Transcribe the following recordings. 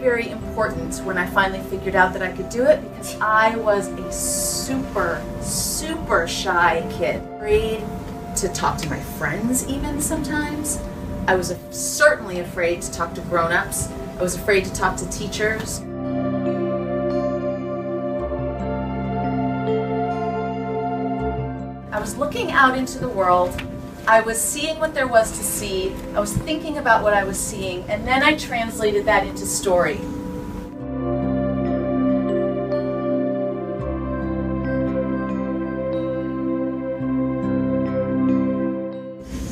very, important when I finally figured out that I could do it because I was a super, super shy kid. Afraid to talk to my friends, even sometimes. I was certainly afraid to talk to grown ups. I was afraid to talk to teachers. I was looking out into the world. I was seeing what there was to see. I was thinking about what I was seeing, and then I translated that into story.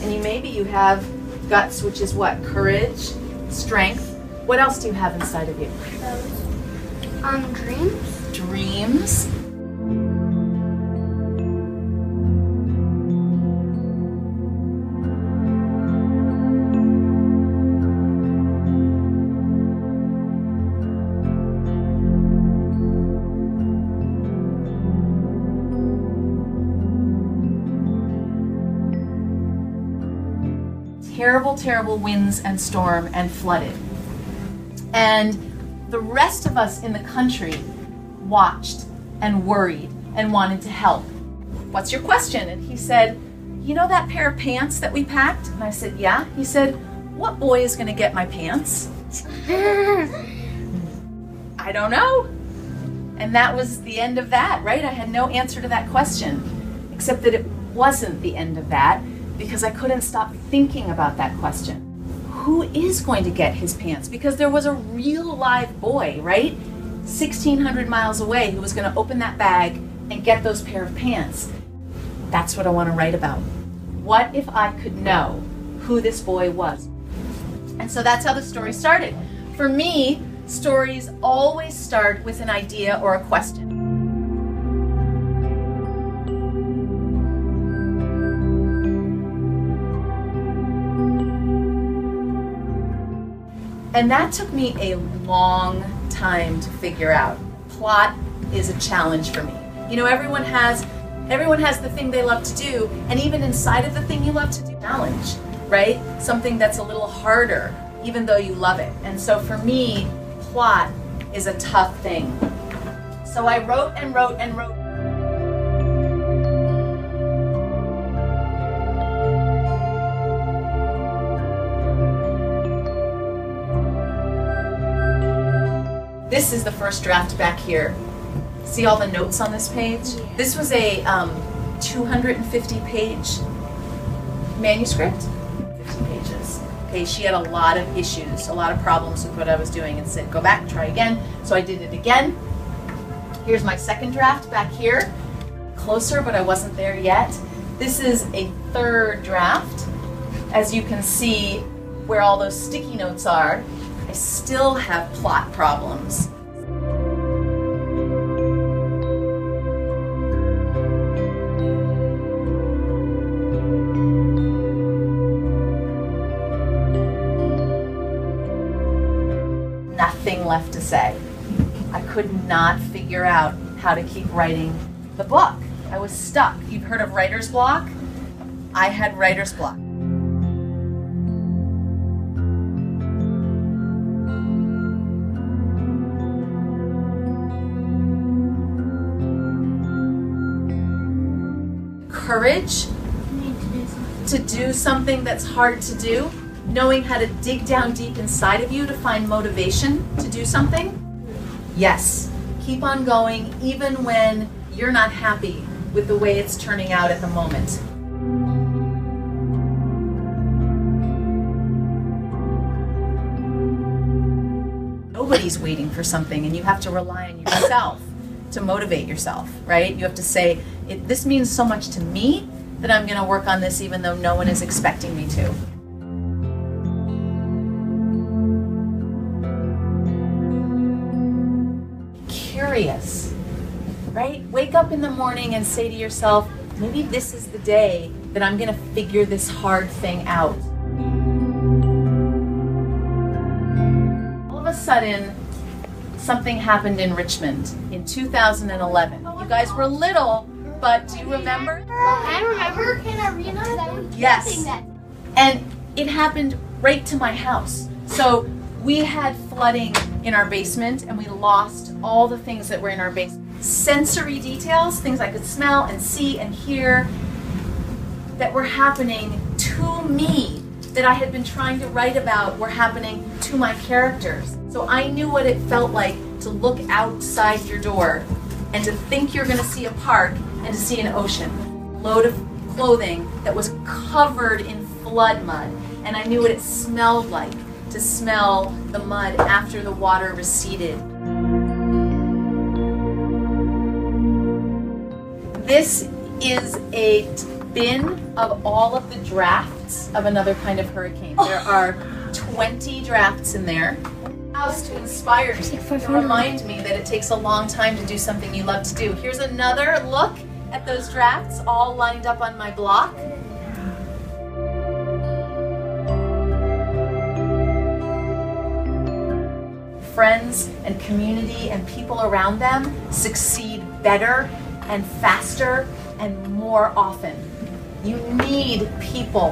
And you maybe you have guts, which is what? Courage, strength. What else do you have inside of you? Um, dreams. Dreams. Terrible, terrible winds and storm and flooded. And the rest of us in the country watched and worried and wanted to help. What's your question? And he said, You know that pair of pants that we packed? And I said, Yeah. He said, What boy is going to get my pants? I don't know. And that was the end of that, right? I had no answer to that question, except that it wasn't the end of that because I couldn't stop thinking about that question. Who is going to get his pants? Because there was a real live boy, right? 1600 miles away who was going to open that bag and get those pair of pants. That's what I want to write about. What if I could know who this boy was? And so that's how the story started. For me, stories always start with an idea or a question. And that took me a long time to figure out. Plot is a challenge for me. You know, everyone has everyone has the thing they love to do, and even inside of the thing you love to do, challenge, right? Something that's a little harder, even though you love it. And so for me, plot is a tough thing. So I wrote and wrote and wrote This is the first draft back here. See all the notes on this page? This was a um, 250 page manuscript. 50 pages. Okay, she had a lot of issues, a lot of problems with what I was doing and said, go back, try again. So I did it again. Here's my second draft back here. Closer, but I wasn't there yet. This is a third draft. As you can see where all those sticky notes are, I still have plot problems. Nothing left to say. I could not figure out how to keep writing the book. I was stuck. You've heard of writer's block? I had writer's block. Courage to do something that's hard to do, knowing how to dig down deep inside of you to find motivation to do something? Yes. Keep on going even when you're not happy with the way it's turning out at the moment. Nobody's waiting for something, and you have to rely on yourself to motivate yourself, right? You have to say, this means so much to me that I'm going to work on this even though no one is expecting me to. Curious, right? Wake up in the morning and say to yourself, maybe this is the day that I'm going to figure this hard thing out. All of a sudden, something happened in Richmond in 2011. You guys were little, but do you remember? I remember Irene. Yes. And it happened right to my house. So we had flooding in our basement and we lost all the things that were in our basement. Sensory details, things I could smell and see and hear that were happening to me that I had been trying to write about were happening to my characters. So I knew what it felt like to look outside your door and to think you're going to see a park and to see an ocean. Load of clothing that was covered in flood mud. And I knew what it smelled like to smell the mud after the water receded. This is a bin of all of the drafts of another kind of hurricane. There oh. are 20 drafts in there. House to inspire me, to remind me that it takes a long time to do something you love to do. Here's another look at those drafts all lined up on my block. Friends and community and people around them succeed better and faster and more often. You need people